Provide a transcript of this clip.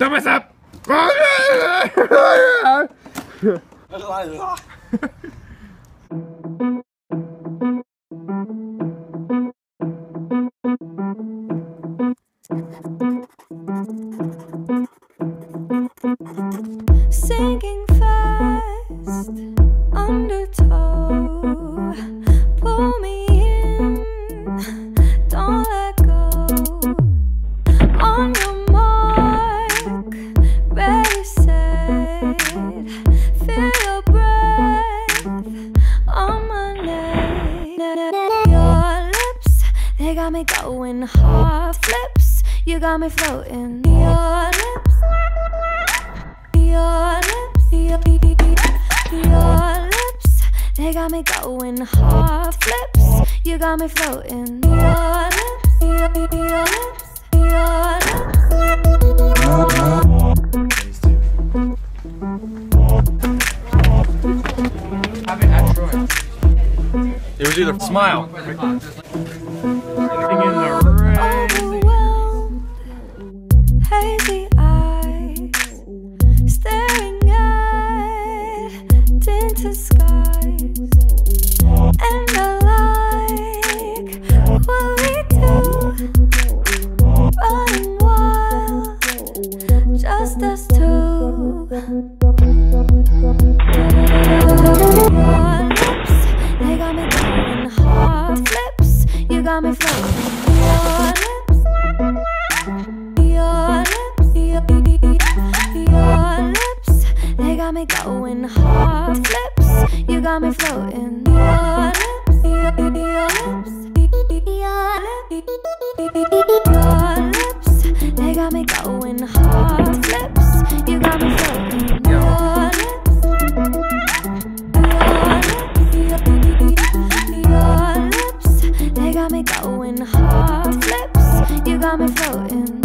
Thumbs up! Sinking fast, undertow. They got me going hard flips. You got me floating. Your lips. Your lips, your, your lips, they got me going hard flips. You got me floating. Your lips, your, your lips, your lips. It was either smile. Just us two. Your lips, they got me going hard flips. You got me floating. Your lips, your lips, your lips, they got me going hard flips. You got me floating. Your lips, heart flips. You got me floating.